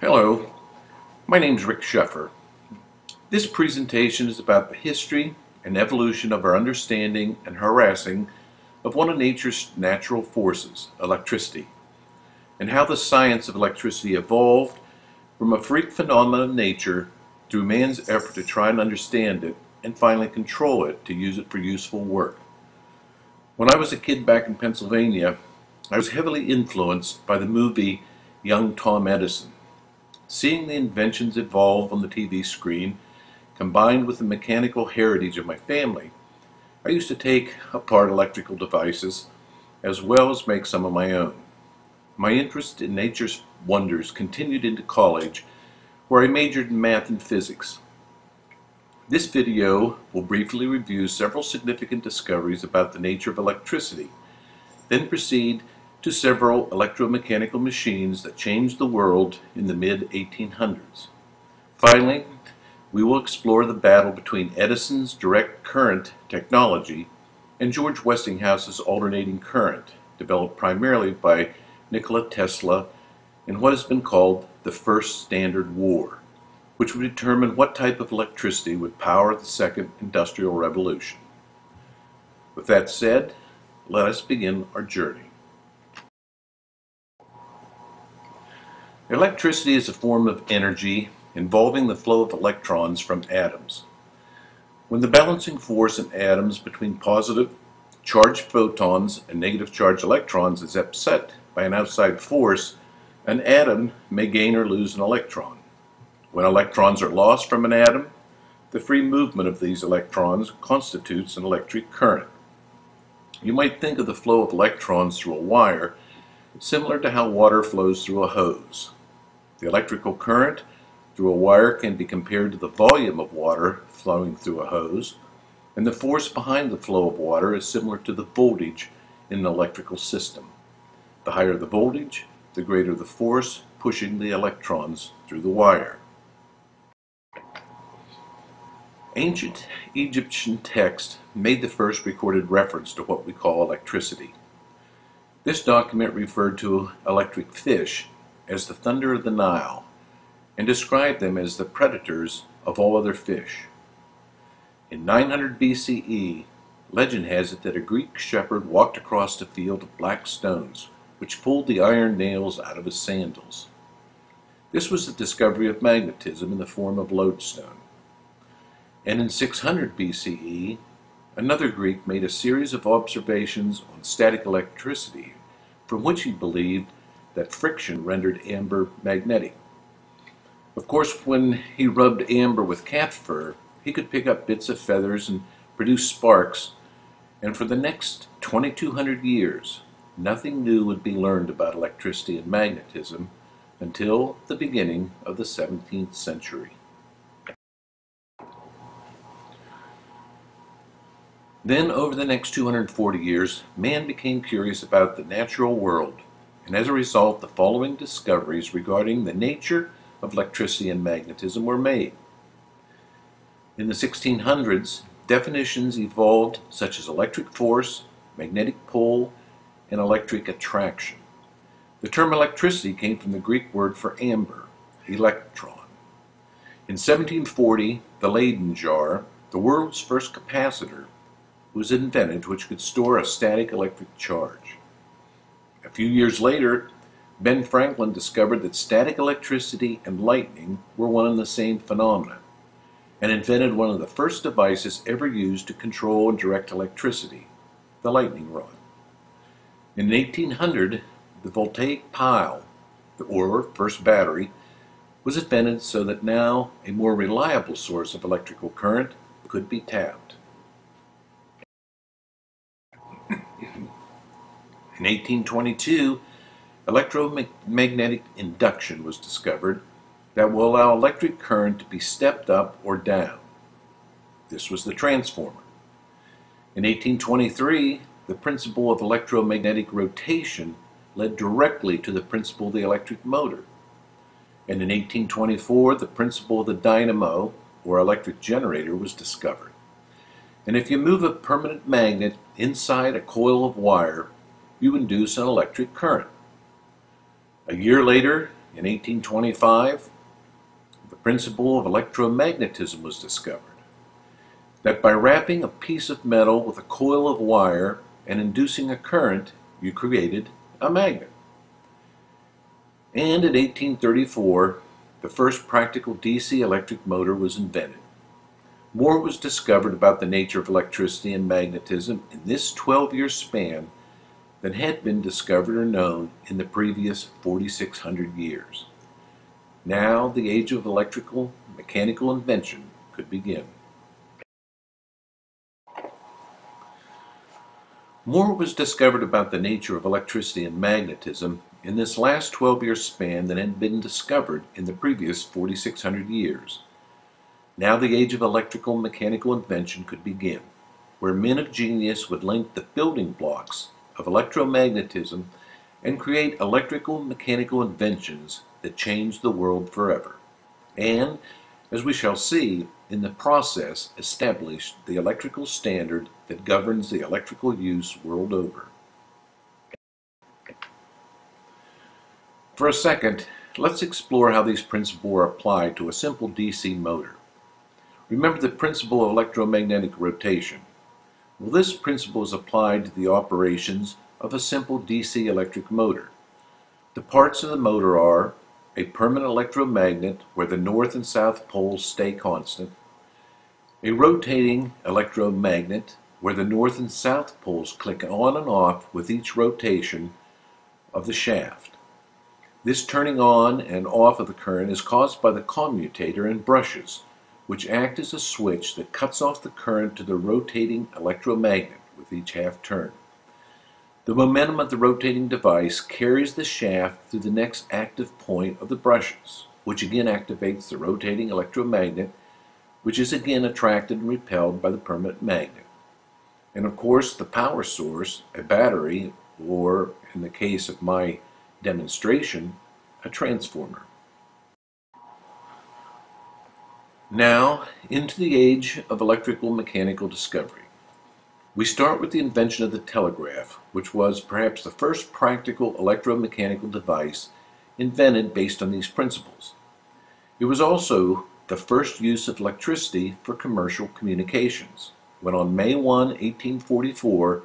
Hello, my name is Rick Sheffer. This presentation is about the history and evolution of our understanding and harassing of one of nature's natural forces, electricity, and how the science of electricity evolved from a freak phenomenon of nature through man's effort to try and understand it and finally control it to use it for useful work. When I was a kid back in Pennsylvania, I was heavily influenced by the movie Young Tom Edison. Seeing the inventions evolve on the TV screen, combined with the mechanical heritage of my family, I used to take apart electrical devices as well as make some of my own. My interest in nature's wonders continued into college, where I majored in math and physics. This video will briefly review several significant discoveries about the nature of electricity, then proceed to several electromechanical machines that changed the world in the mid-1800s. Finally, we will explore the battle between Edison's direct current technology and George Westinghouse's alternating current, developed primarily by Nikola Tesla in what has been called the First Standard War, which would determine what type of electricity would power the Second Industrial Revolution. With that said, let us begin our journey. Electricity is a form of energy involving the flow of electrons from atoms. When the balancing force in atoms between positive charged protons and negative charged electrons is upset by an outside force, an atom may gain or lose an electron. When electrons are lost from an atom, the free movement of these electrons constitutes an electric current. You might think of the flow of electrons through a wire similar to how water flows through a hose. The electrical current through a wire can be compared to the volume of water flowing through a hose, and the force behind the flow of water is similar to the voltage in an electrical system. The higher the voltage, the greater the force pushing the electrons through the wire. Ancient Egyptian text made the first recorded reference to what we call electricity. This document referred to electric fish as the thunder of the Nile and described them as the predators of all other fish. In 900 BCE, legend has it that a Greek shepherd walked across a field of black stones, which pulled the iron nails out of his sandals. This was the discovery of magnetism in the form of lodestone. And in 600 BCE, another Greek made a series of observations on static electricity, from which he believed that friction rendered amber magnetic. Of course, when he rubbed amber with cat fur, he could pick up bits of feathers and produce sparks, and for the next 2200 years, nothing new would be learned about electricity and magnetism until the beginning of the 17th century. Then, over the next 240 years, man became curious about the natural world and as a result, the following discoveries regarding the nature of electricity and magnetism were made. In the 1600s, definitions evolved such as electric force, magnetic pole, and electric attraction. The term electricity came from the Greek word for amber, electron. In 1740, the Leyden jar, the world's first capacitor, was invented which could store a static electric charge. A few years later, Ben Franklin discovered that static electricity and lightning were one and the same phenomenon, and invented one of the first devices ever used to control and direct electricity, the lightning rod. In 1800, the voltaic pile, the or first battery, was invented so that now a more reliable source of electrical current could be tapped. In 1822, electromagnetic induction was discovered that will allow electric current to be stepped up or down. This was the transformer. In 1823, the principle of electromagnetic rotation led directly to the principle of the electric motor. And in 1824, the principle of the dynamo, or electric generator, was discovered. And if you move a permanent magnet inside a coil of wire, you induce an electric current. A year later, in 1825, the principle of electromagnetism was discovered. That by wrapping a piece of metal with a coil of wire and inducing a current, you created a magnet. And in 1834, the first practical DC electric motor was invented. More was discovered about the nature of electricity and magnetism in this 12 year span than had been discovered or known in the previous 4,600 years. Now the age of electrical mechanical invention could begin. More was discovered about the nature of electricity and magnetism in this last 12 year span than had been discovered in the previous 4,600 years. Now the age of electrical mechanical invention could begin, where men of genius would link the building blocks of electromagnetism and create electrical mechanical inventions that change the world forever. And, as we shall see, in the process establish the electrical standard that governs the electrical use world over. For a second, let's explore how these principles are applied to a simple DC motor. Remember the principle of electromagnetic rotation. Well, this principle is applied to the operations of a simple DC electric motor. The parts of the motor are a permanent electromagnet where the north and south poles stay constant, a rotating electromagnet where the north and south poles click on and off with each rotation of the shaft. This turning on and off of the current is caused by the commutator and brushes, which act as a switch that cuts off the current to the rotating electromagnet with each half turn. The momentum of the rotating device carries the shaft through the next active point of the brushes, which again activates the rotating electromagnet, which is again attracted and repelled by the permanent magnet. And of course, the power source, a battery, or in the case of my demonstration, a transformer. Now, into the age of electrical mechanical discovery. We start with the invention of the telegraph, which was perhaps the first practical electromechanical device invented based on these principles. It was also the first use of electricity for commercial communications, when on May 1, 1844,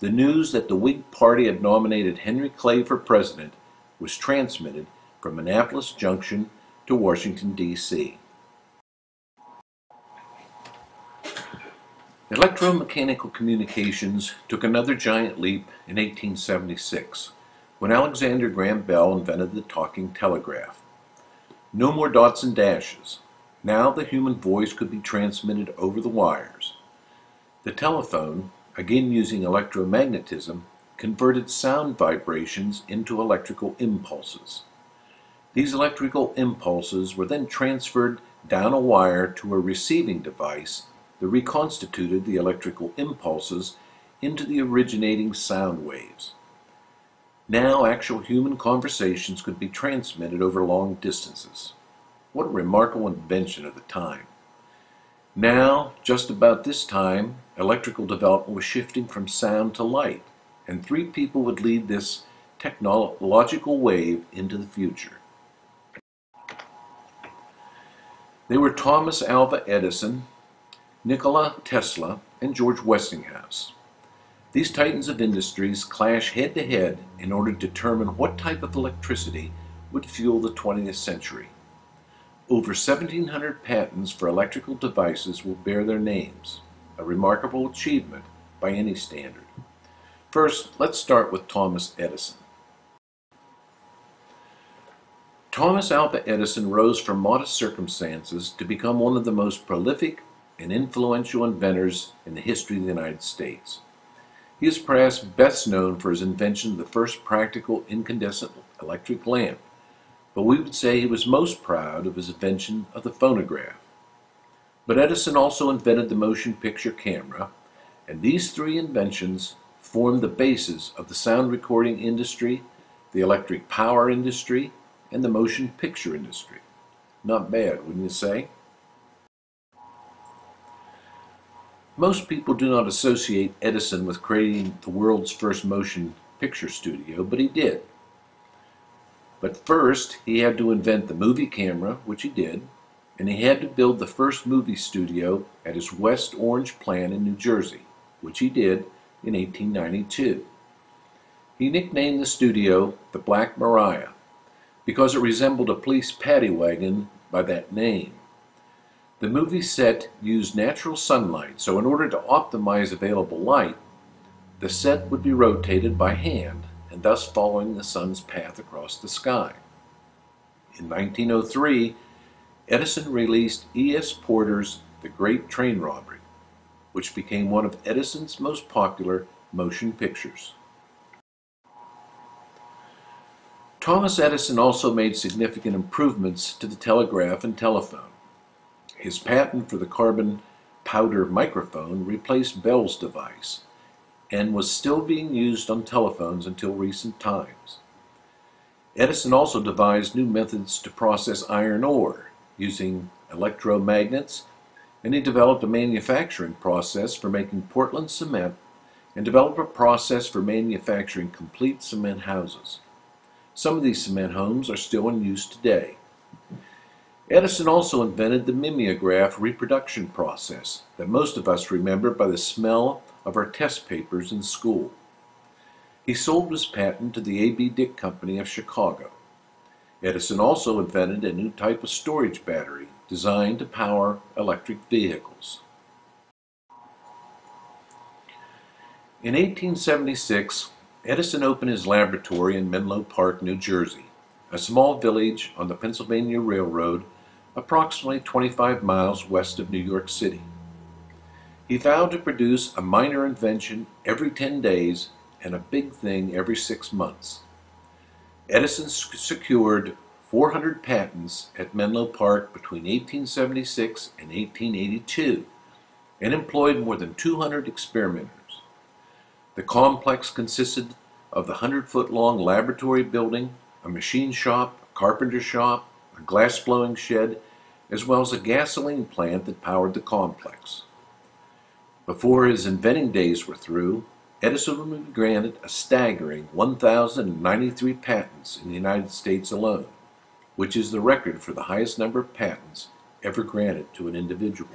the news that the Whig Party had nominated Henry Clay for president was transmitted from Annapolis Junction to Washington, D.C. Electromechanical communications took another giant leap in 1876 when Alexander Graham Bell invented the talking telegraph. No more dots and dashes. Now the human voice could be transmitted over the wires. The telephone, again using electromagnetism, converted sound vibrations into electrical impulses. These electrical impulses were then transferred down a wire to a receiving device that reconstituted the electrical impulses into the originating sound waves. Now actual human conversations could be transmitted over long distances. What a remarkable invention of the time. Now, just about this time, electrical development was shifting from sound to light, and three people would lead this technological wave into the future. They were Thomas Alva Edison, Nikola Tesla, and George Westinghouse. These titans of industries clash head to head in order to determine what type of electricity would fuel the 20th century. Over 1,700 patents for electrical devices will bear their names, a remarkable achievement by any standard. First, let's start with Thomas Edison. Thomas Alva Edison rose from modest circumstances to become one of the most prolific and influential inventors in the history of the United States. He is perhaps best known for his invention of the first practical incandescent electric lamp, but we would say he was most proud of his invention of the phonograph. But Edison also invented the motion picture camera, and these three inventions formed the basis of the sound recording industry, the electric power industry, and the motion picture industry. Not bad, wouldn't you say? Most people do not associate Edison with creating the world's first motion picture studio, but he did. But first, he had to invent the movie camera, which he did, and he had to build the first movie studio at his West Orange plant in New Jersey, which he did in 1892. He nicknamed the studio the Black Maria because it resembled a police paddy wagon by that name. The movie set used natural sunlight, so in order to optimize available light, the set would be rotated by hand and thus following the sun's path across the sky. In 1903, Edison released E.S. Porter's The Great Train Robbery, which became one of Edison's most popular motion pictures. Thomas Edison also made significant improvements to the telegraph and telephone. His patent for the carbon powder microphone replaced Bell's device and was still being used on telephones until recent times. Edison also devised new methods to process iron ore using electromagnets, and he developed a manufacturing process for making Portland cement and developed a process for manufacturing complete cement houses. Some of these cement homes are still in use today. Edison also invented the mimeograph reproduction process that most of us remember by the smell of our test papers in school. He sold his patent to the A.B. Dick Company of Chicago. Edison also invented a new type of storage battery designed to power electric vehicles. In 1876, Edison opened his laboratory in Menlo Park, New Jersey, a small village on the Pennsylvania Railroad approximately 25 miles west of New York City. He vowed to produce a minor invention every 10 days and a big thing every six months. Edison secured 400 patents at Menlo Park between 1876 and 1882 and employed more than 200 experimenters. The complex consisted of the 100 foot long laboratory building, a machine shop, a carpenter shop, a glass blowing shed, as well as a gasoline plant that powered the complex. Before his inventing days were through, Edison would be granted a staggering 1,093 patents in the United States alone, which is the record for the highest number of patents ever granted to an individual.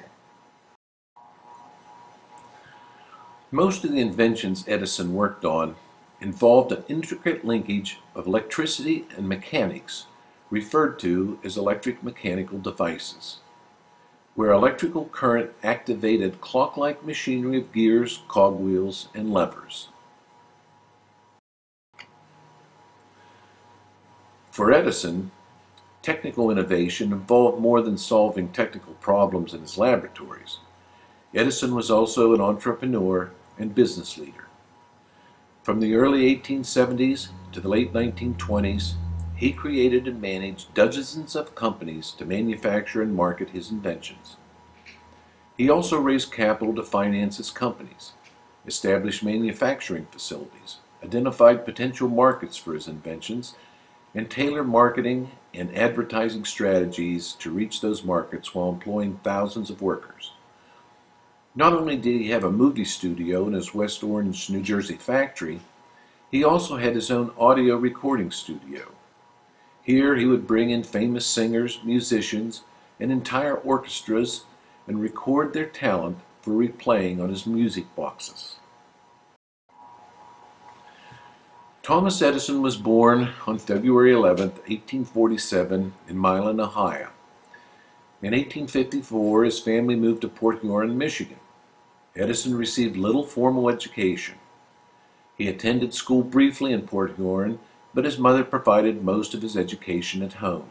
Most of the inventions Edison worked on involved an intricate linkage of electricity and mechanics referred to as electric mechanical devices, where electrical current activated clock-like machinery of gears, cogwheels, and levers. For Edison, technical innovation involved more than solving technical problems in his laboratories. Edison was also an entrepreneur and business leader. From the early 1870s to the late 1920s, he created and managed dozens of companies to manufacture and market his inventions. He also raised capital to finance his companies, established manufacturing facilities, identified potential markets for his inventions, and tailored marketing and advertising strategies to reach those markets while employing thousands of workers. Not only did he have a movie studio in his West Orange, New Jersey factory, he also had his own audio recording studio. Here he would bring in famous singers, musicians, and entire orchestras and record their talent for replaying on his music boxes. Thomas Edison was born on February 11, 1847 in Milan, Ohio. In 1854, his family moved to Port Huron, Michigan. Edison received little formal education. He attended school briefly in Port Huron, but his mother provided most of his education at home.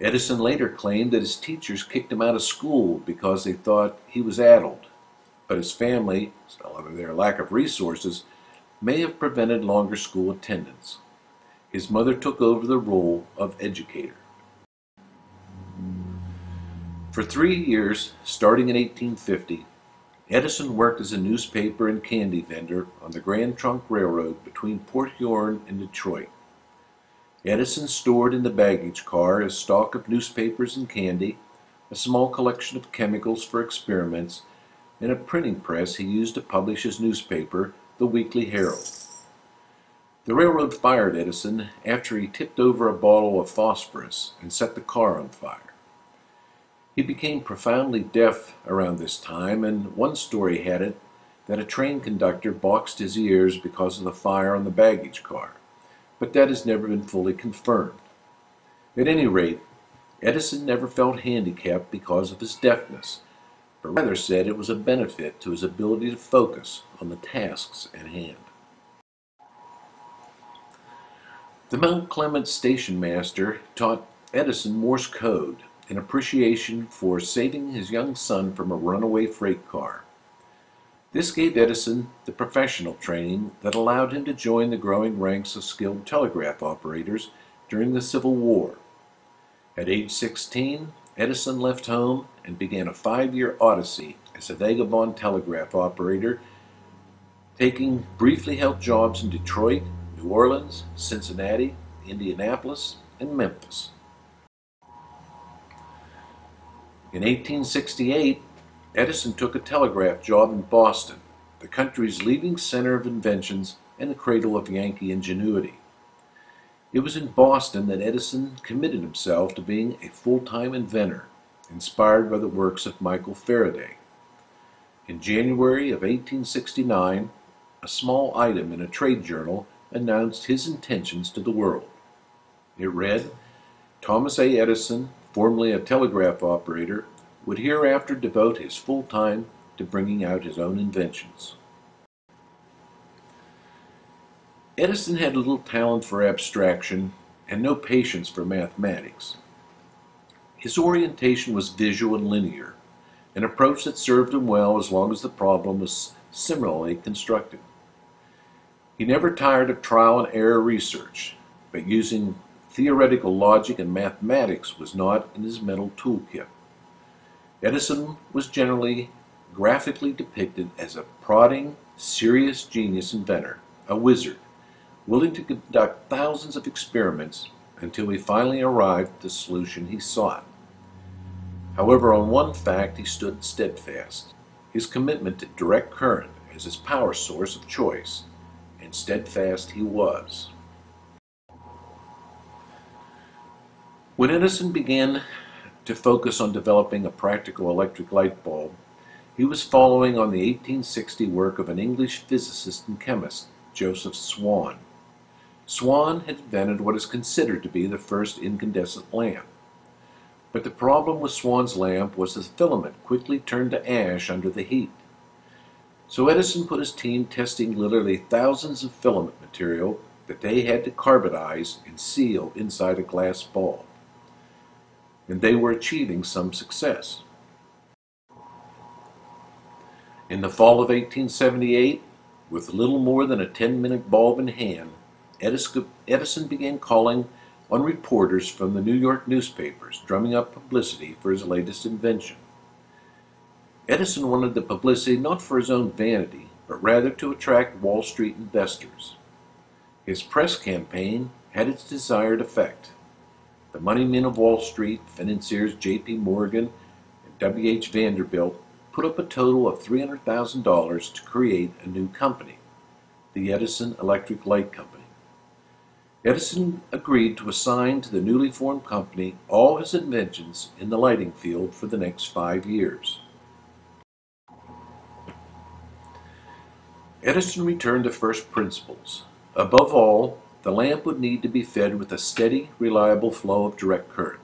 Edison later claimed that his teachers kicked him out of school because they thought he was addled, but his family, their lack of resources, may have prevented longer school attendance. His mother took over the role of educator. For three years, starting in 1850, Edison worked as a newspaper and candy vendor on the Grand Trunk Railroad between Port Huron and Detroit. Edison stored in the baggage car a stock of newspapers and candy, a small collection of chemicals for experiments, and a printing press he used to publish his newspaper, the Weekly Herald. The railroad fired Edison after he tipped over a bottle of phosphorus and set the car on fire. He became profoundly deaf around this time, and one story had it that a train conductor boxed his ears because of the fire on the baggage car, but that has never been fully confirmed. At any rate, Edison never felt handicapped because of his deafness, but rather said it was a benefit to his ability to focus on the tasks at hand. The Mount Clemens station master taught Edison Morse code in appreciation for saving his young son from a runaway freight car. This gave Edison the professional training that allowed him to join the growing ranks of skilled telegraph operators during the Civil War. At age 16, Edison left home and began a five-year odyssey as a vagabond telegraph operator, taking briefly held jobs in Detroit, New Orleans, Cincinnati, Indianapolis, and Memphis. In 1868, Edison took a telegraph job in Boston, the country's leading center of inventions and the cradle of Yankee ingenuity. It was in Boston that Edison committed himself to being a full-time inventor, inspired by the works of Michael Faraday. In January of 1869, a small item in a trade journal announced his intentions to the world. It read, Thomas A. Edison, formerly a telegraph operator, would hereafter devote his full time to bringing out his own inventions. Edison had little talent for abstraction and no patience for mathematics. His orientation was visual and linear, an approach that served him well as long as the problem was similarly constructed. He never tired of trial and error research, but using theoretical logic and mathematics was not in his mental toolkit. Edison was generally graphically depicted as a prodding, serious genius inventor, a wizard, willing to conduct thousands of experiments until he finally arrived at the solution he sought. However, on one fact he stood steadfast, his commitment to direct current as his power source of choice and steadfast he was. When Edison began to focus on developing a practical electric light bulb, he was following on the 1860 work of an English physicist and chemist, Joseph Swan. Swan had invented what is considered to be the first incandescent lamp. But the problem with Swan's lamp was the filament quickly turned to ash under the heat. So Edison put his team testing literally thousands of filament material that they had to carbonize and seal inside a glass bulb. And they were achieving some success. In the fall of 1878, with little more than a 10-minute bulb in hand, Edison began calling on reporters from the New York newspapers, drumming up publicity for his latest invention. Edison wanted the publicity not for his own vanity, but rather to attract Wall Street investors. His press campaign had its desired effect. The money men of Wall Street, financiers J.P. Morgan and W.H. Vanderbilt, put up a total of $300,000 to create a new company, the Edison Electric Light Company. Edison agreed to assign to the newly formed company all his inventions in the lighting field for the next five years. Edison returned to first principles. Above all, the lamp would need to be fed with a steady, reliable flow of direct current.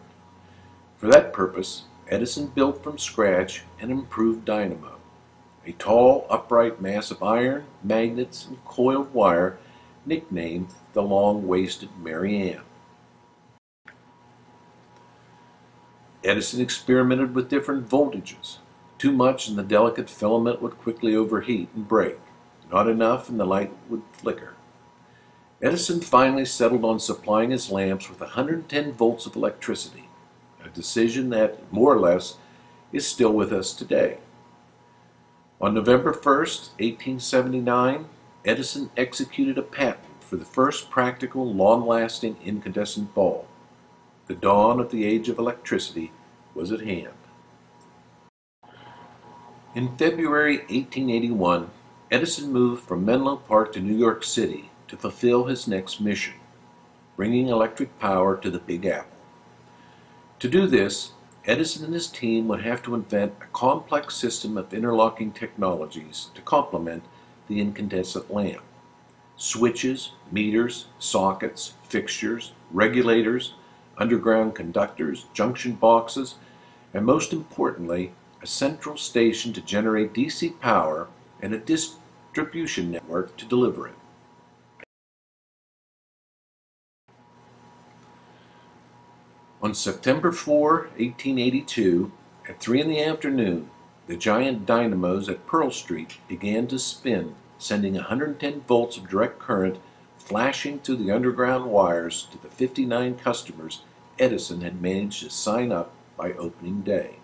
For that purpose, Edison built from scratch an improved dynamo, a tall, upright mass of iron, magnets, and coiled wire nicknamed the long-waisted Mary Ann. Edison experimented with different voltages. Too much and the delicate filament would quickly overheat and break. Not enough and the light would flicker. Edison finally settled on supplying his lamps with 110 volts of electricity, a decision that, more or less, is still with us today. On November 1, 1879, Edison executed a patent for the first practical, long-lasting incandescent bulb. The dawn of the age of electricity was at hand. In February 1881, Edison moved from Menlo Park to New York City to fulfill his next mission, bringing electric power to the Big Apple. To do this, Edison and his team would have to invent a complex system of interlocking technologies to complement the incandescent lamp. Switches, meters, sockets, fixtures, regulators, underground conductors, junction boxes, and most importantly, a central station to generate DC power and a distribution network to deliver it. On September 4, 1882, at 3 in the afternoon, the giant dynamos at Pearl Street began to spin, sending 110 volts of direct current flashing through the underground wires to the 59 customers Edison had managed to sign up by opening day.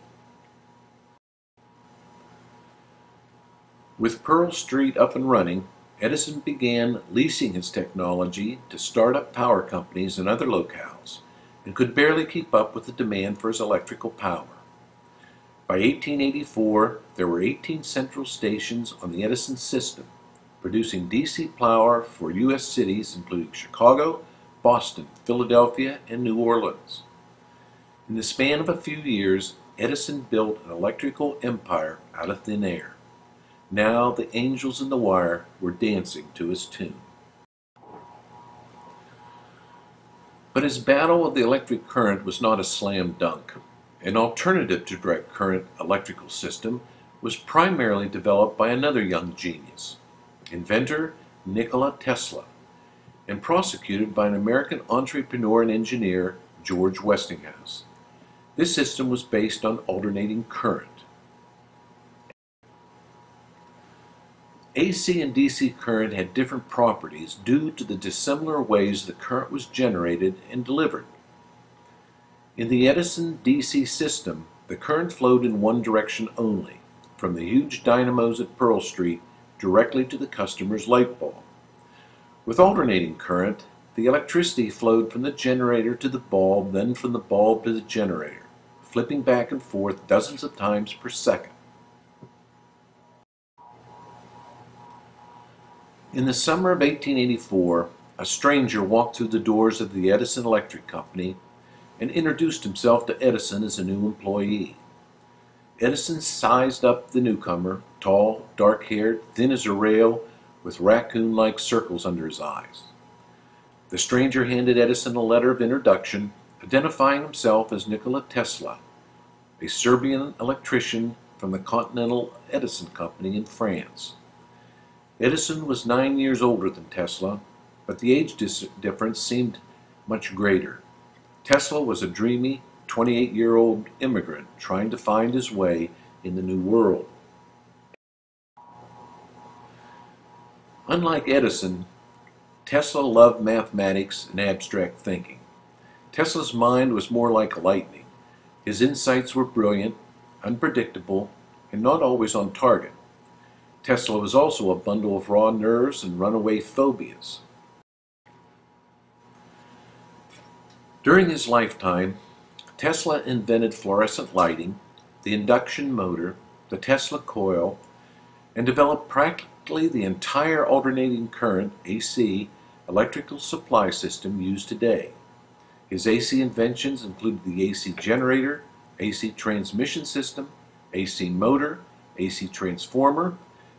With Pearl Street up and running, Edison began leasing his technology to start-up power companies in other locales and could barely keep up with the demand for his electrical power. By 1884, there were 18 central stations on the Edison system, producing DC power for U.S. cities including Chicago, Boston, Philadelphia, and New Orleans. In the span of a few years, Edison built an electrical empire out of thin air. Now the angels in the wire were dancing to his tune. But his battle with the electric current was not a slam dunk. An alternative to direct current electrical system was primarily developed by another young genius, inventor Nikola Tesla, and prosecuted by an American entrepreneur and engineer, George Westinghouse. This system was based on alternating current. AC and DC current had different properties due to the dissimilar ways the current was generated and delivered. In the Edison DC system, the current flowed in one direction only, from the huge dynamos at Pearl Street directly to the customer's light bulb. With alternating current, the electricity flowed from the generator to the bulb, then from the bulb to the generator, flipping back and forth dozens of times per second. In the summer of 1884, a stranger walked through the doors of the Edison Electric Company and introduced himself to Edison as a new employee. Edison sized up the newcomer, tall, dark haired, thin as a rail, with raccoon like circles under his eyes. The stranger handed Edison a letter of introduction identifying himself as Nikola Tesla, a Serbian electrician from the Continental Edison Company in France. Edison was nine years older than Tesla, but the age difference seemed much greater. Tesla was a dreamy 28 year old immigrant trying to find his way in the new world. Unlike Edison, Tesla loved mathematics and abstract thinking. Tesla's mind was more like lightning. His insights were brilliant, unpredictable, and not always on target. Tesla was also a bundle of raw nerves and runaway phobias. During his lifetime, Tesla invented fluorescent lighting, the induction motor, the Tesla coil, and developed practically the entire alternating current AC electrical supply system used today. His AC inventions included the AC generator, AC transmission system, AC motor, AC transformer,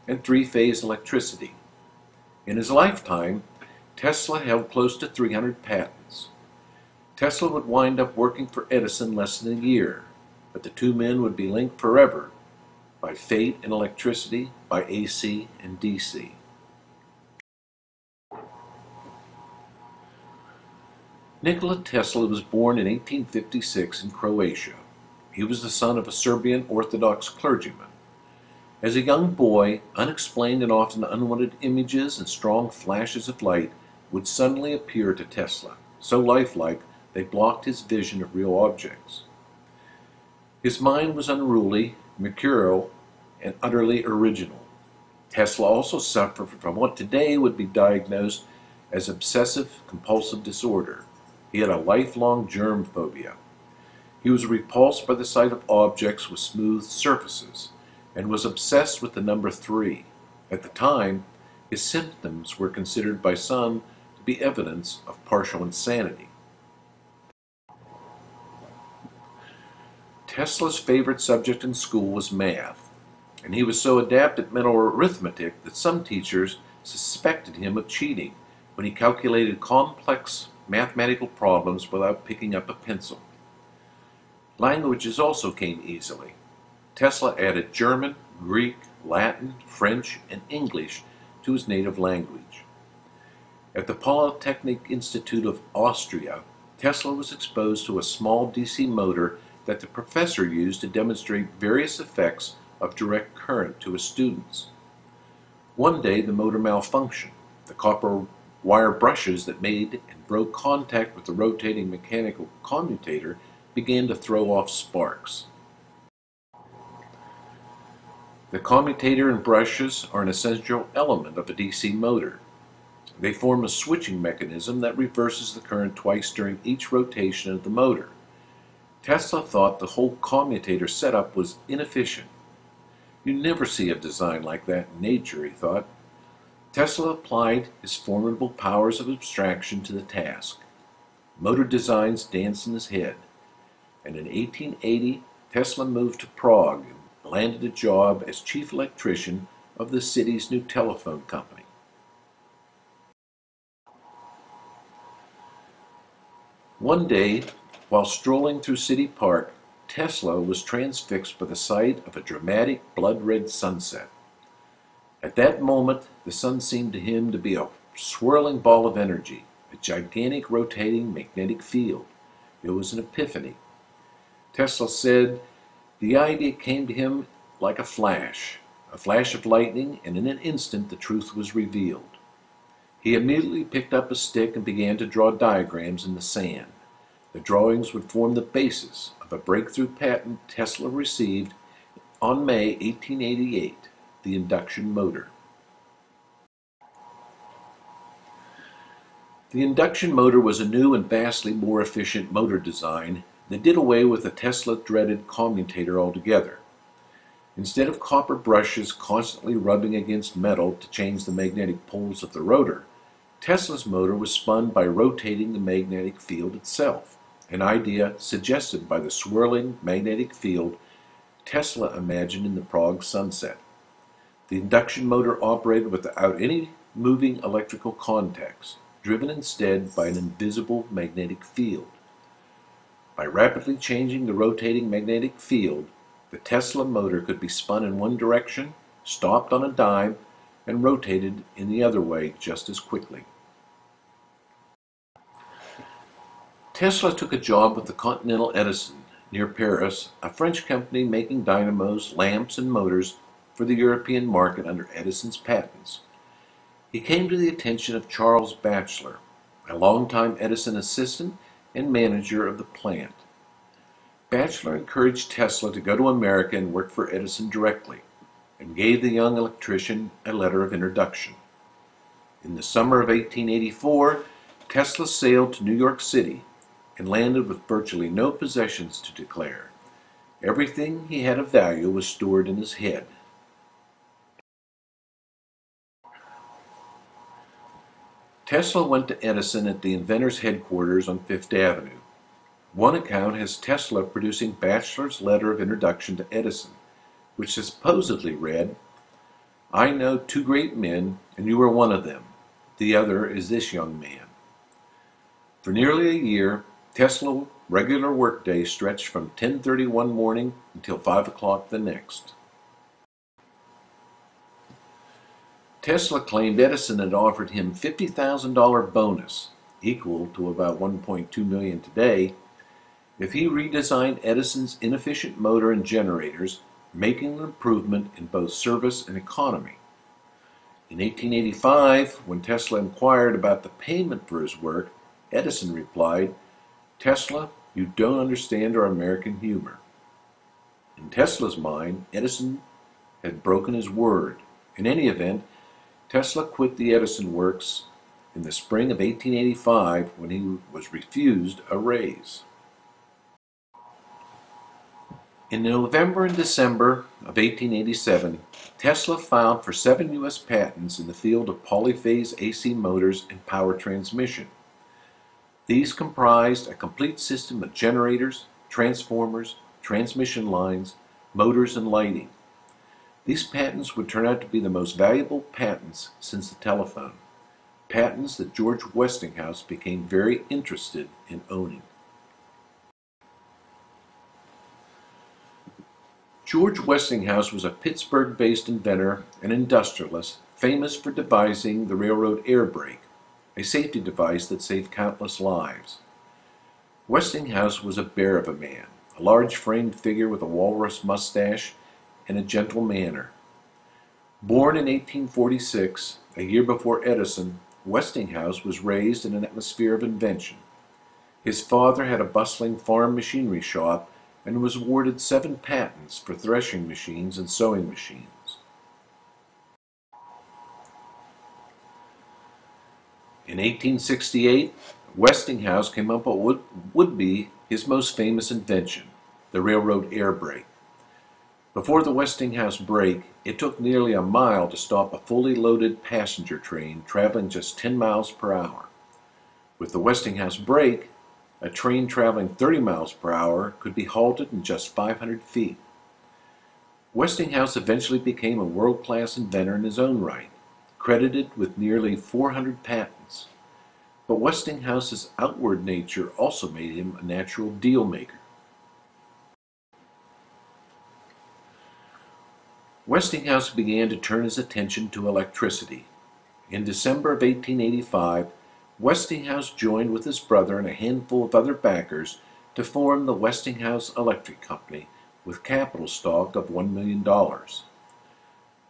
and three-phase electricity. In his lifetime, Tesla held close to 300 patents. Tesla would wind up working for Edison less than a year, but the two men would be linked forever by fate and electricity, by AC and DC. Nikola Tesla was born in 1856 in Croatia. He was the son of a Serbian Orthodox clergyman. As a young boy, unexplained and often unwanted images and strong flashes of light would suddenly appear to Tesla, so lifelike they blocked his vision of real objects. His mind was unruly, mercurial, and utterly original. Tesla also suffered from what today would be diagnosed as obsessive compulsive disorder. He had a lifelong germ phobia. He was repulsed by the sight of objects with smooth surfaces and was obsessed with the number three. At the time, His symptoms were considered by some to be evidence of partial insanity. Tesla's favorite subject in school was math, and he was so adept at mental arithmetic that some teachers suspected him of cheating when he calculated complex mathematical problems without picking up a pencil. Languages also came easily. Tesla added German, Greek, Latin, French, and English to his native language. At the Polytechnic Institute of Austria, Tesla was exposed to a small DC motor that the professor used to demonstrate various effects of direct current to his students. One day the motor malfunctioned. The copper wire brushes that made and broke contact with the rotating mechanical commutator began to throw off sparks. The commutator and brushes are an essential element of a DC motor. They form a switching mechanism that reverses the current twice during each rotation of the motor. Tesla thought the whole commutator setup was inefficient. You never see a design like that in nature, he thought. Tesla applied his formidable powers of abstraction to the task. Motor designs danced in his head, and in 1880 Tesla moved to Prague landed a job as chief electrician of the city's new telephone company. One day, while strolling through City Park, Tesla was transfixed by the sight of a dramatic blood red sunset. At that moment, the sun seemed to him to be a swirling ball of energy, a gigantic rotating magnetic field. It was an epiphany. Tesla said the idea came to him like a flash, a flash of lightning, and in an instant the truth was revealed. He immediately picked up a stick and began to draw diagrams in the sand. The drawings would form the basis of a breakthrough patent Tesla received on May 1888, the induction motor. The induction motor was a new and vastly more efficient motor design they did away with the Tesla dreaded commutator altogether. Instead of copper brushes constantly rubbing against metal to change the magnetic poles of the rotor, Tesla's motor was spun by rotating the magnetic field itself, an idea suggested by the swirling magnetic field Tesla imagined in the Prague sunset. The induction motor operated without any moving electrical contacts, driven instead by an invisible magnetic field. By rapidly changing the rotating magnetic field, the Tesla motor could be spun in one direction, stopped on a dime, and rotated in the other way just as quickly. Tesla took a job with the Continental Edison near Paris, a French company making dynamos, lamps, and motors for the European market under Edison's patents. He came to the attention of Charles Batchelor, a longtime Edison assistant and manager of the plant. Batchelor encouraged Tesla to go to America and work for Edison directly, and gave the young electrician a letter of introduction. In the summer of 1884, Tesla sailed to New York City and landed with virtually no possessions to declare. Everything he had of value was stored in his head. Tesla went to Edison at the inventor's headquarters on Fifth Avenue. One account has Tesla producing Batchelor's letter of introduction to Edison, which supposedly read, I know two great men, and you are one of them. The other is this young man. For nearly a year, Tesla's regular workday stretched from 10.30 one morning until 5 o'clock the next. Tesla claimed Edison had offered him $50,000 bonus, equal to about 1.2 million today, if he redesigned Edison's inefficient motor and generators, making an improvement in both service and economy. In 1885, when Tesla inquired about the payment for his work, Edison replied, Tesla, you don't understand our American humor. In Tesla's mind, Edison had broken his word. In any event, Tesla quit the Edison works in the spring of 1885 when he was refused a raise. In November and December of 1887, Tesla filed for seven U.S. patents in the field of polyphase AC motors and power transmission. These comprised a complete system of generators, transformers, transmission lines, motors, and lighting. These patents would turn out to be the most valuable patents since the telephone, patents that George Westinghouse became very interested in owning. George Westinghouse was a Pittsburgh-based inventor and industrialist famous for devising the railroad air brake, a safety device that saved countless lives. Westinghouse was a bear of a man, a large framed figure with a walrus mustache and a gentle manner. Born in 1846, a year before Edison, Westinghouse was raised in an atmosphere of invention. His father had a bustling farm machinery shop and was awarded seven patents for threshing machines and sewing machines. In 1868, Westinghouse came up with what would be his most famous invention, the railroad air brake. Before the Westinghouse brake, it took nearly a mile to stop a fully loaded passenger train traveling just 10 miles per hour. With the Westinghouse brake, a train traveling 30 miles per hour could be halted in just 500 feet. Westinghouse eventually became a world-class inventor in his own right, credited with nearly 400 patents. But Westinghouse's outward nature also made him a natural deal maker. Westinghouse began to turn his attention to electricity. In December of 1885, Westinghouse joined with his brother and a handful of other backers to form the Westinghouse Electric Company with capital stock of $1 million.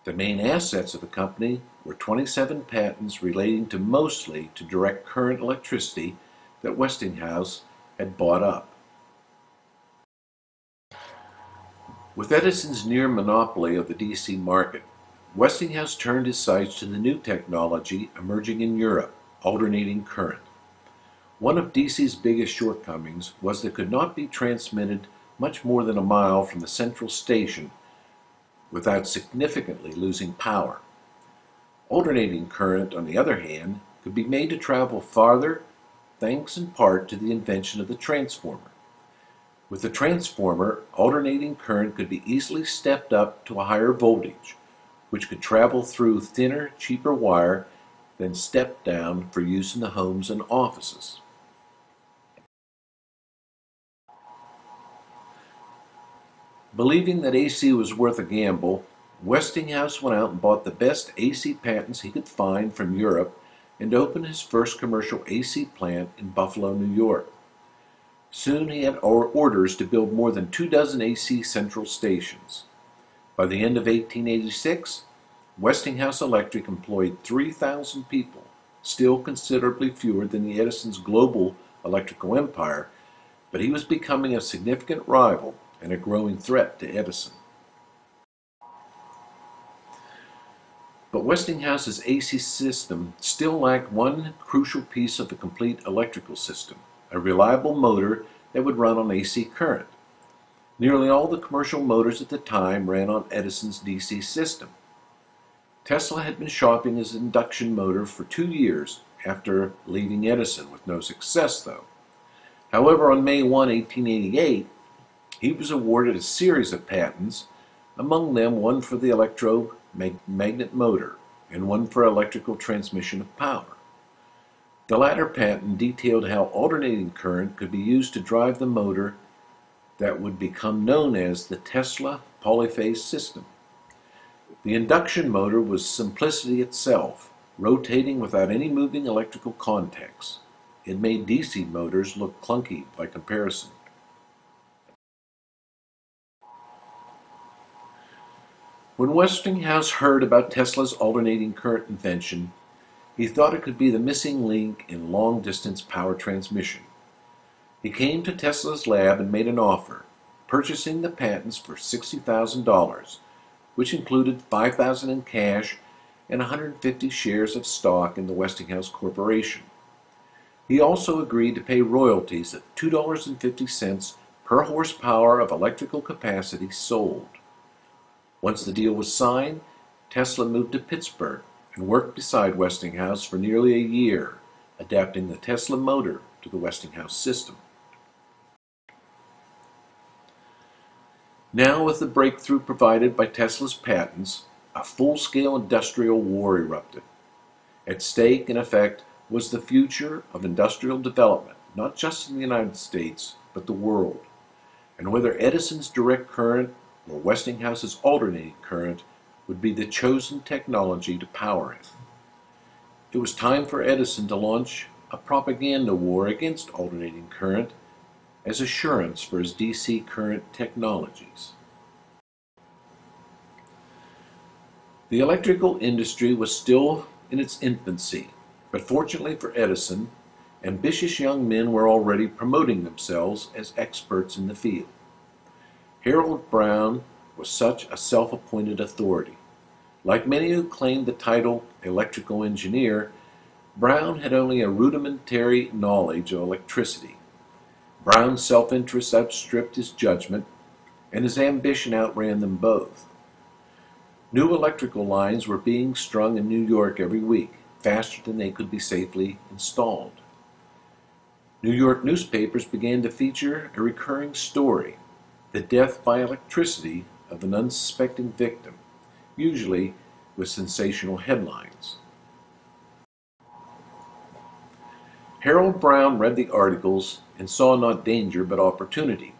The main assets of the company were 27 patents relating to mostly to direct current electricity that Westinghouse had bought up. With Edison's near monopoly of the DC market, Westinghouse turned his sights to the new technology emerging in Europe, alternating current. One of DC's biggest shortcomings was that it could not be transmitted much more than a mile from the central station without significantly losing power. Alternating current, on the other hand, could be made to travel farther thanks in part to the invention of the transformer. With the transformer, alternating current could be easily stepped up to a higher voltage, which could travel through thinner, cheaper wire then stepped down for use in the homes and offices. Believing that AC was worth a gamble, Westinghouse went out and bought the best AC patents he could find from Europe and opened his first commercial AC plant in Buffalo, New York. Soon he had orders to build more than two dozen AC central stations. By the end of 1886, Westinghouse Electric employed 3,000 people, still considerably fewer than the Edison's global electrical empire, but he was becoming a significant rival and a growing threat to Edison. But Westinghouse's AC system still lacked one crucial piece of the complete electrical system, a reliable motor that would run on AC current. Nearly all the commercial motors at the time ran on Edison's DC system. Tesla had been shopping his induction motor for two years after leaving Edison, with no success though. However, on May 1, 1888, he was awarded a series of patents, among them one for the electromagnet motor and one for electrical transmission of power. The latter patent detailed how alternating current could be used to drive the motor that would become known as the Tesla polyphase system. The induction motor was simplicity itself, rotating without any moving electrical contacts. It made DC motors look clunky by comparison. When Westinghouse heard about Tesla's alternating current invention, he thought it could be the missing link in long-distance power transmission. He came to Tesla's lab and made an offer, purchasing the patents for $60,000 which included 5000 in cash and 150 shares of stock in the Westinghouse Corporation. He also agreed to pay royalties of $2.50 per horsepower of electrical capacity sold. Once the deal was signed, Tesla moved to Pittsburgh and worked beside Westinghouse for nearly a year, adapting the Tesla motor to the Westinghouse system. Now, with the breakthrough provided by Tesla's patents, a full-scale industrial war erupted. At stake, in effect, was the future of industrial development, not just in the United States, but the world. And whether Edison's direct current or Westinghouse's alternating current would be the chosen technology to power it. It was time for Edison to launch a propaganda war against alternating current as assurance for his DC current technologies. The electrical industry was still in its infancy, but fortunately for Edison, ambitious young men were already promoting themselves as experts in the field. Harold Brown was such a self-appointed authority. Like many who claimed the title electrical engineer, Brown had only a rudimentary knowledge of electricity. Brown's self-interest outstripped his judgment, and his ambition outran them both. New electrical lines were being strung in New York every week, faster than they could be safely installed. New York newspapers began to feature a recurring story, the death by electricity of an unsuspecting victim, usually with sensational headlines. Harold Brown read the articles and saw not danger but opportunity.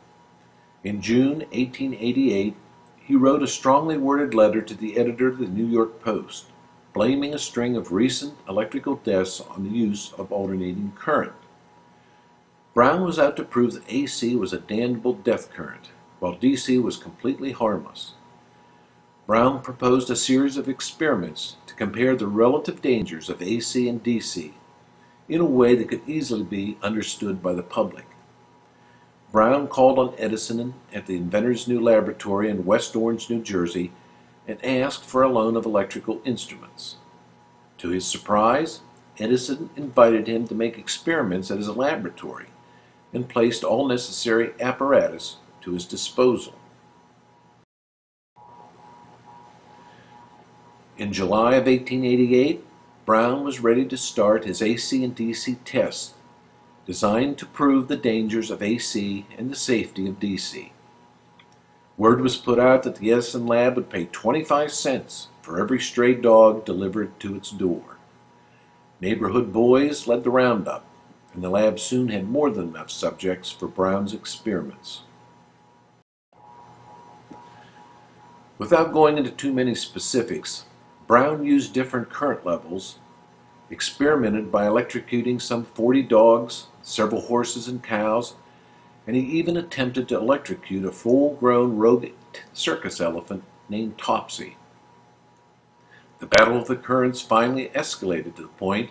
In June 1888, he wrote a strongly worded letter to the editor of the New York Post, blaming a string of recent electrical deaths on the use of alternating current. Brown was out to prove that AC was a damnable death current, while DC was completely harmless. Brown proposed a series of experiments to compare the relative dangers of AC and DC in a way that could easily be understood by the public. Brown called on Edison at the inventor's new laboratory in West Orange, New Jersey, and asked for a loan of electrical instruments. To his surprise, Edison invited him to make experiments at his laboratory and placed all necessary apparatus to his disposal. In July of 1888, Brown was ready to start his AC and DC tests designed to prove the dangers of AC and the safety of DC. Word was put out that the Edison lab would pay 25 cents for every stray dog delivered to its door. Neighborhood boys led the roundup, and the lab soon had more than enough subjects for Brown's experiments. Without going into too many specifics, Brown used different current levels, experimented by electrocuting some 40 dogs, several horses and cows, and he even attempted to electrocute a full-grown rogue circus elephant named Topsy. The Battle of the Currents finally escalated to the point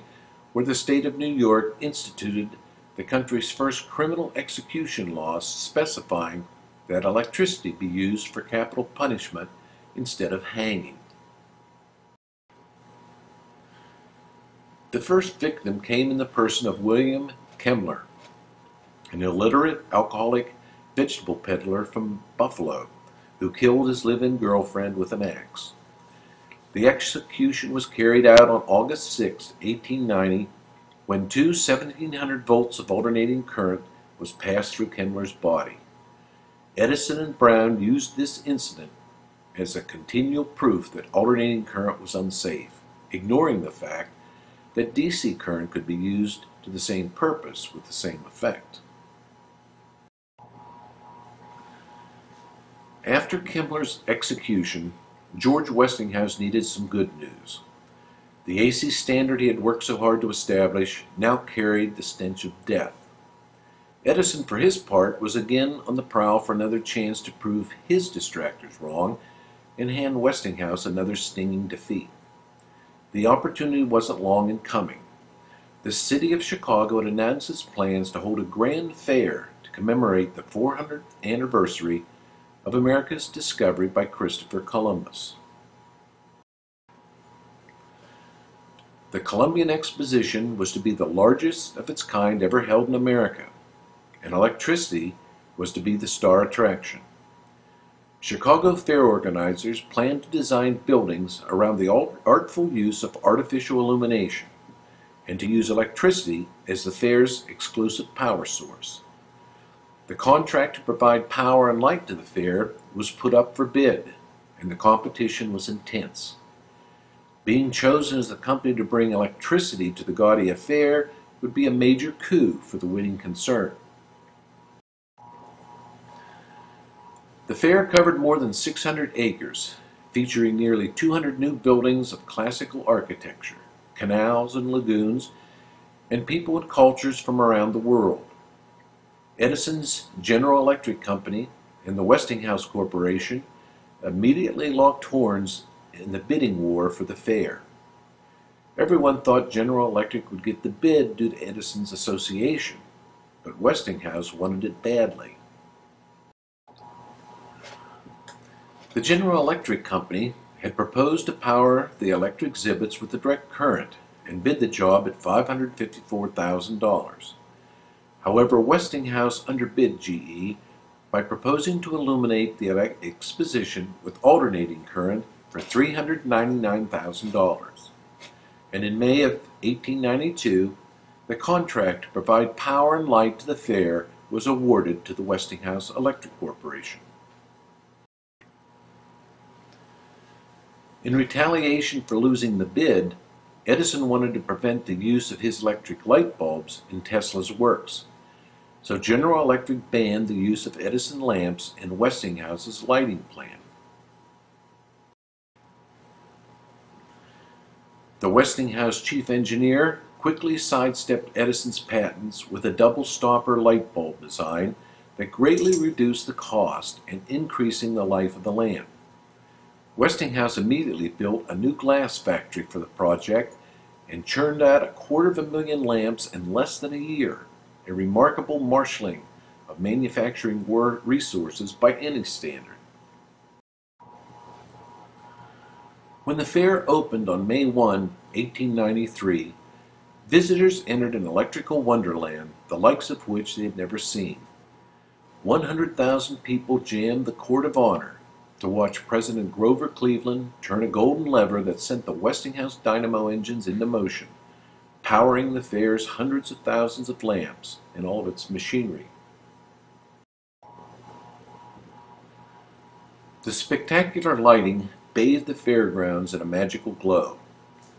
where the state of New York instituted the country's first criminal execution laws specifying that electricity be used for capital punishment instead of hanging. The first victim came in the person of William Kemmler, an illiterate, alcoholic vegetable peddler from Buffalo who killed his live-in girlfriend with an axe. The execution was carried out on August 6, 1890, when two 1700 volts of alternating current was passed through Kemmler's body. Edison and Brown used this incident as a continual proof that alternating current was unsafe, ignoring the fact that DC current could be used to the same purpose with the same effect. After Kemmler's execution, George Westinghouse needed some good news. The AC standard he had worked so hard to establish now carried the stench of death. Edison, for his part, was again on the prowl for another chance to prove his distractors wrong and hand Westinghouse another stinging defeat. The opportunity wasn't long in coming the city of Chicago had announced its plans to hold a grand fair to commemorate the 400th anniversary of America's discovery by Christopher Columbus. The Columbian Exposition was to be the largest of its kind ever held in America, and electricity was to be the star attraction. Chicago Fair organizers planned to design buildings around the artful use of artificial illumination and to use electricity as the fair's exclusive power source. The contract to provide power and light to the fair was put up for bid, and the competition was intense. Being chosen as the company to bring electricity to the gaudy affair would be a major coup for the winning concern. The fair covered more than 600 acres, featuring nearly 200 new buildings of classical architecture, canals and lagoons, and people and cultures from around the world. Edison's General Electric Company and the Westinghouse Corporation immediately locked horns in the bidding war for the fair. Everyone thought General Electric would get the bid due to Edison's association, but Westinghouse wanted it badly. The General Electric Company had proposed to power the electric exhibits with a direct current and bid the job at $554,000. However, Westinghouse underbid GE by proposing to illuminate the exposition with alternating current for $399,000. And in May of 1892, the contract to provide power and light to the fair was awarded to the Westinghouse Electric Corporation. In retaliation for losing the bid, Edison wanted to prevent the use of his electric light bulbs in Tesla's works. So General Electric banned the use of Edison lamps in Westinghouse's lighting plan. The Westinghouse chief engineer quickly sidestepped Edison's patents with a double stopper light bulb design that greatly reduced the cost and increasing the life of the lamp. Westinghouse immediately built a new glass factory for the project and churned out a quarter of a million lamps in less than a year, a remarkable marshalling of manufacturing resources by any standard. When the fair opened on May 1, 1893, visitors entered an electrical wonderland, the likes of which they had never seen. 100,000 people jammed the Court of Honor, to watch President Grover Cleveland turn a golden lever that sent the Westinghouse dynamo engines into motion, powering the fair's hundreds of thousands of lamps and all of its machinery. The spectacular lighting bathed the fairgrounds in a magical glow.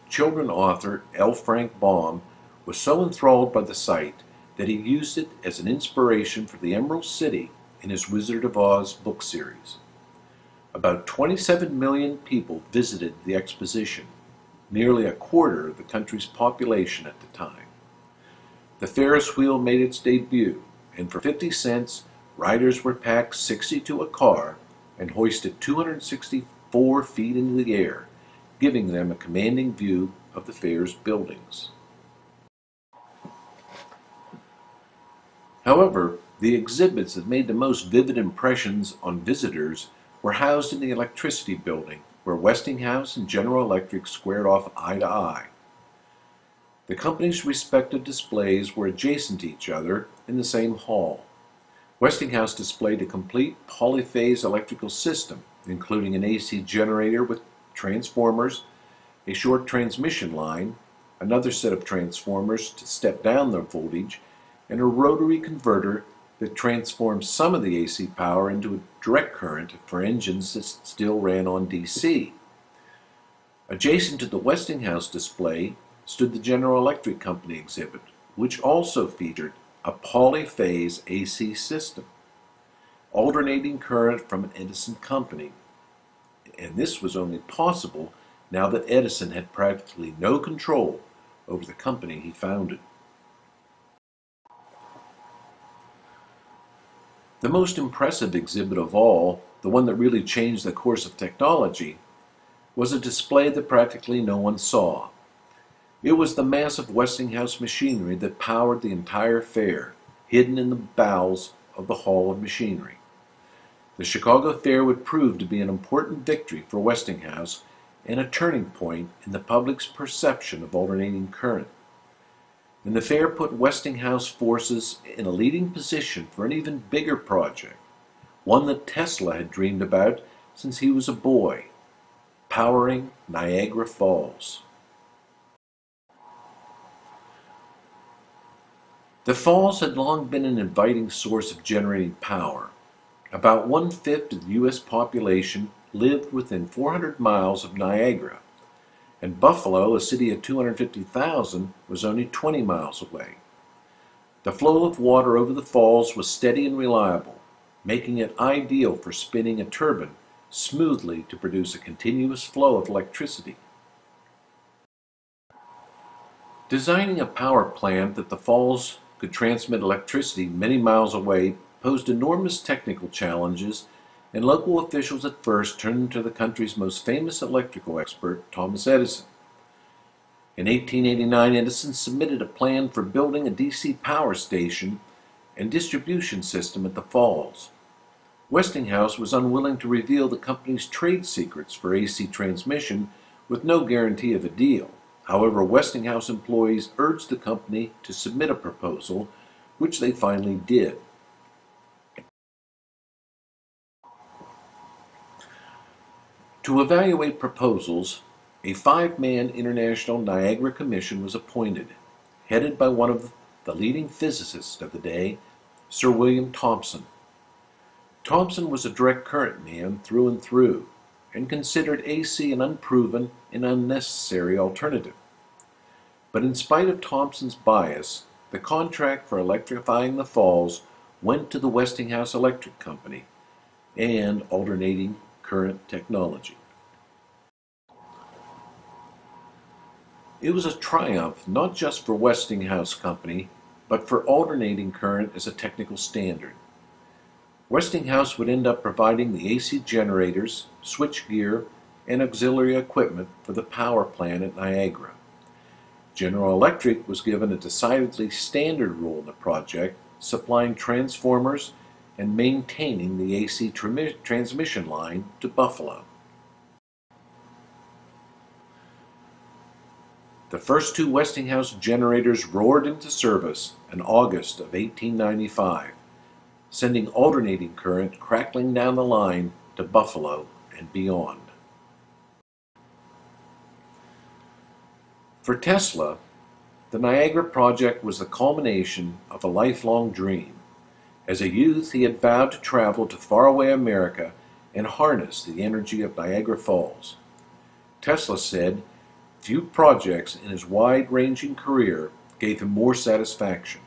Children author L. Frank Baum was so enthralled by the sight that he used it as an inspiration for the Emerald City in his Wizard of Oz book series. About 27 million people visited the exposition, nearly a quarter of the country's population at the time. The Ferris wheel made its debut, and for 50 cents, riders were packed 60 to a car and hoisted 264 feet into the air, giving them a commanding view of the fair's buildings. However, the exhibits that made the most vivid impressions on visitors were housed in the electricity building, where Westinghouse and General Electric squared off eye to eye. The company's respective displays were adjacent to each other in the same hall. Westinghouse displayed a complete polyphase electrical system, including an AC generator with transformers, a short transmission line, another set of transformers to step down the voltage, and a rotary converter that transformed some of the AC power into a direct current for engines that still ran on DC. Adjacent to the Westinghouse display stood the General Electric Company exhibit, which also featured a polyphase AC system, alternating current from an Edison company. And this was only possible now that Edison had practically no control over the company he founded. The most impressive exhibit of all, the one that really changed the course of technology, was a display that practically no one saw. It was the massive Westinghouse machinery that powered the entire fair, hidden in the bowels of the Hall of Machinery. The Chicago Fair would prove to be an important victory for Westinghouse and a turning point in the public's perception of alternating current. And the fair put Westinghouse forces in a leading position for an even bigger project, one that Tesla had dreamed about since he was a boy, powering Niagara Falls. The falls had long been an inviting source of generating power. About one fifth of the U.S. population lived within 400 miles of Niagara, and Buffalo, a city of 250,000, was only 20 miles away. The flow of water over the falls was steady and reliable, making it ideal for spinning a turbine smoothly to produce a continuous flow of electricity. Designing a power plant that the falls could transmit electricity many miles away posed enormous technical challenges and local officials at first turned to the country's most famous electrical expert, Thomas Edison. In 1889, Edison submitted a plan for building a DC power station and distribution system at the Falls. Westinghouse was unwilling to reveal the company's trade secrets for AC transmission with no guarantee of a deal. However, Westinghouse employees urged the company to submit a proposal, which they finally did. To evaluate proposals, a five-man International Niagara Commission was appointed, headed by one of the leading physicists of the day, Sir William Thomson. Thomson was a direct current man through and through, and considered AC an unproven and unnecessary alternative. But in spite of Thomson's bias, the contract for electrifying the falls went to the Westinghouse Electric Company and alternating current technology. It was a triumph not just for Westinghouse Company, but for alternating current as a technical standard. Westinghouse would end up providing the AC generators, switchgear, and auxiliary equipment for the power plant at Niagara. General Electric was given a decidedly standard role in the project, supplying transformers and maintaining the AC transmission line to Buffalo. The first two Westinghouse generators roared into service in August of 1895, sending alternating current crackling down the line to Buffalo and beyond. For Tesla, the Niagara Project was the culmination of a lifelong dream. As a youth, he had vowed to travel to faraway America and harness the energy of Niagara Falls. Tesla said few projects in his wide-ranging career gave him more satisfaction.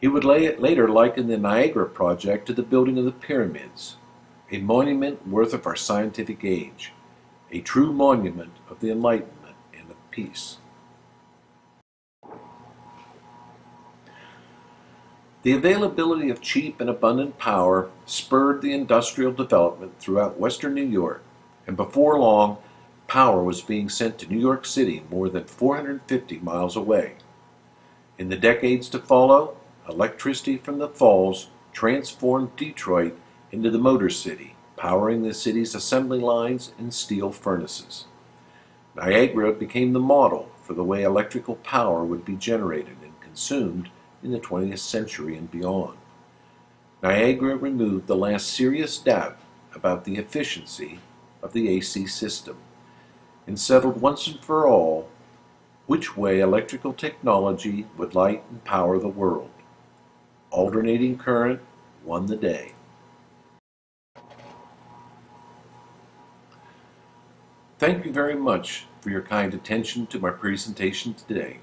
He would later liken the Niagara Project to the building of the pyramids, a monument worth of our scientific age, a true monument of the Enlightenment and of peace. The availability of cheap and abundant power spurred the industrial development throughout western New York, and before long, power was being sent to New York City more than 450 miles away. In the decades to follow, electricity from the falls transformed Detroit into the Motor City, powering the city's assembly lines and steel furnaces. Niagara became the model for the way electrical power would be generated and consumed in the 20th century and beyond. Niagara removed the last serious doubt about the efficiency of the AC system and settled once and for all which way electrical technology would light and power the world. Alternating current won the day. Thank you very much for your kind attention to my presentation today.